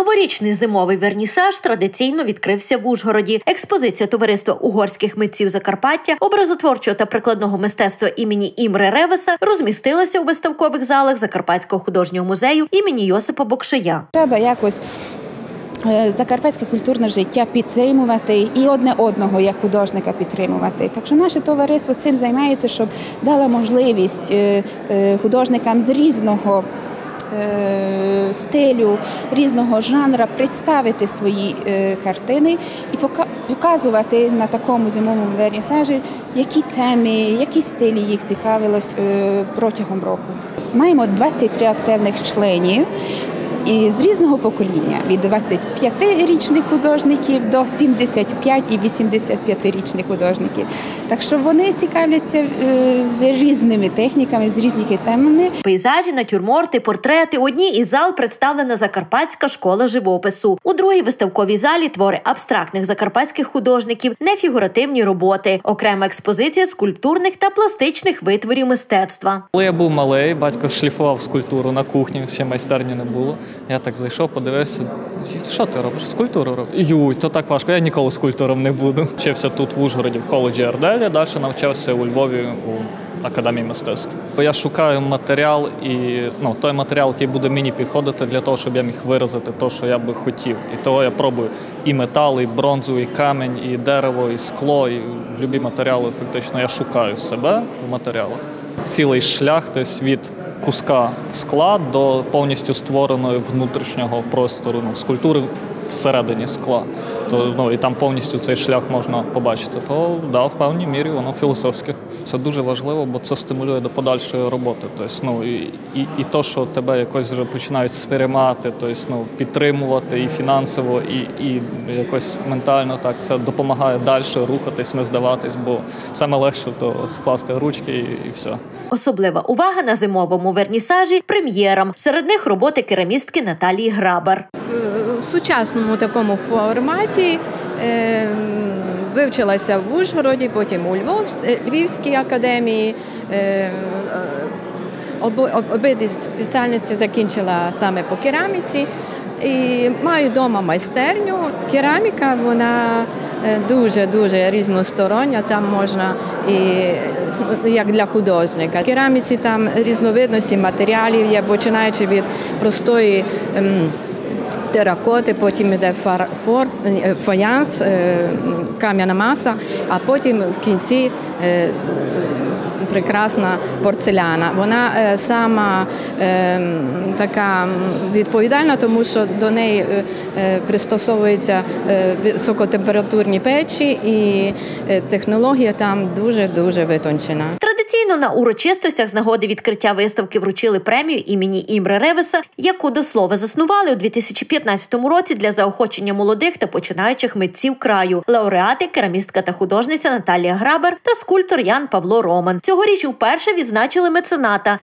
Новорічний зимовий вернісаж традиційно відкрився в Ужгороді. Експозиція товариства угорських митців Закарпаття, образотворчого та прикладного мистецтва імені Імре Ревеса розмістилася у виставкових залах Закарпатського художнього музею імені Йосипа Бокшая. Треба якось е, закарпатське культурне життя підтримувати і одне одного як художника підтримувати. Так що наше товариство цим займається, щоб дало можливість е, е, художникам з різного. Е, Стилю різного жанра представити свої е, картини і показувати на такому зимовому вернісажі, які теми, які стилі їх цікавилось е, протягом року. Маємо 23 активних членів і з різного покоління від 25-річних художників до 75 і 85-річних художників. Так що вони цікавляться е, з різними техніками, з різними темами. Пейзажі, натюрморти, портрети. У одній із зал представлена Закарпатська школа живопису. У другій виставковій залі твори абстрактних закарпатських художників, нефігуративні роботи, окрема експозиція скульптурних та пластичних витворів мистецтва. Коли я був малий, батько шліфував скульптуру на кухні, ще майстерні не було. Я так зайшов, подивився, що ти робиш? Скульптуру робиш? Юй, то так важко, я ніколи скульптором не буду. Вчився тут в Ужгороді, в коледжі Арделі, далі навчався у Львові у Академії мистецтв. Бо я шукаю матеріал і ну, той матеріал, який буде мені підходити для того, щоб я міг виразити те, що я би хотів. І того я пробую і метал, і бронзу, і камінь, і дерево, і скло, і любі матеріали. Фактично я шукаю себе в матеріалах. Цілий шлях, тобто від куска скла до повністю створеної внутрішнього простору, ну, скульптури всередині скла. То, ну, і там повністю цей шлях можна побачити. То да, в певній мірі воно філософське. Це дуже важливо, бо це стимулює до подальшої роботи. Тобто, ну, і, і, і то, що тебе якось вже починають сприймати, тобто, ну, підтримувати і фінансово, і, і якось ментально так це допомагає далі рухатись, не здаватись, бо саме легше то скласти ручки і, і все. Особлива увага на зимовому вернісажі прем'єрам. Серед них роботи керамістки Наталії Грабар. в сучасному такому форматі. е, Вивчилася в Ужгороді, потім у Львов, е, Львівській академії. Е, е, Обидві спеціальності закінчила саме по кераміці. І маю вдома майстерню. Кераміка вона дуже дуже різностороння. Там можна і е, як для художника. В кераміці там різновидності матеріалів є, починаючи від простої. ем, теракоти, потім йде фар, фор, е, фаянс, е, кам'яна маса, а потім в кінці е, прекрасна порцеляна. Вона е, сама е, така відповідальна, тому що до неї е, пристосовуються високотемпературні печі, і технологія там дуже-дуже витончена. Традиційно на урочистостях з нагоди відкриття виставки вручили премію імені Імре Ревеса, яку до слова заснували у 2015 році для заохочення молодих та починаючих митців краю. Лауреати, керамістка та художниця Наталія Грабер та скульптор Ян Павло Роман. Цьогоріч вперше відзначили мецената